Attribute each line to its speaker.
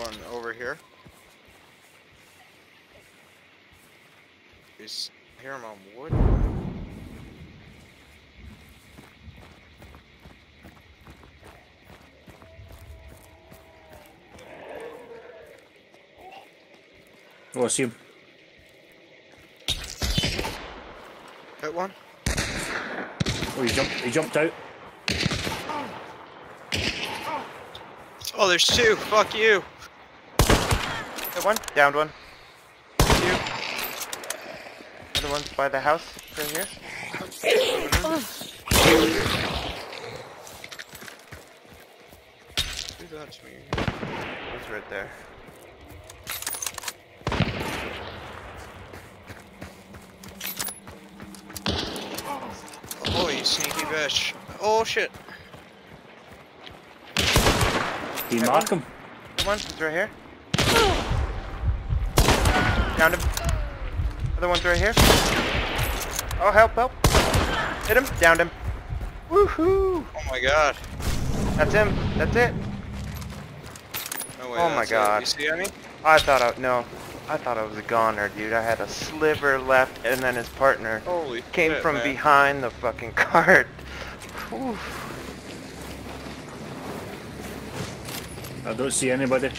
Speaker 1: one over here. He's hear him on wood.
Speaker 2: See him.
Speaker 1: Hit one.
Speaker 2: Oh, he jumped. He jumped out.
Speaker 1: Oh, there's two. Fuck you.
Speaker 3: Hit one, downed one.
Speaker 1: You.
Speaker 3: Other one's by the house right here.
Speaker 1: Do that to me.
Speaker 3: He's right there.
Speaker 1: Oh, you sneaky bitch. Oh shit.
Speaker 2: He
Speaker 3: Hit
Speaker 2: mark him.
Speaker 3: Hit one, he's right here. Downed him. Other one's right here. Oh, help, help. Hit him, downed him. Woohoo!
Speaker 1: Oh my god.
Speaker 3: That's him. That's it.
Speaker 1: No way.
Speaker 3: Oh my
Speaker 1: that's it.
Speaker 3: God.
Speaker 1: You see any?
Speaker 3: I thought I no, I thought I was a goner, dude. I had a sliver left, and then his partner
Speaker 1: Holy
Speaker 3: came
Speaker 1: shit,
Speaker 3: from
Speaker 1: man.
Speaker 3: behind the fucking cart. Whew.
Speaker 2: I don't see anybody.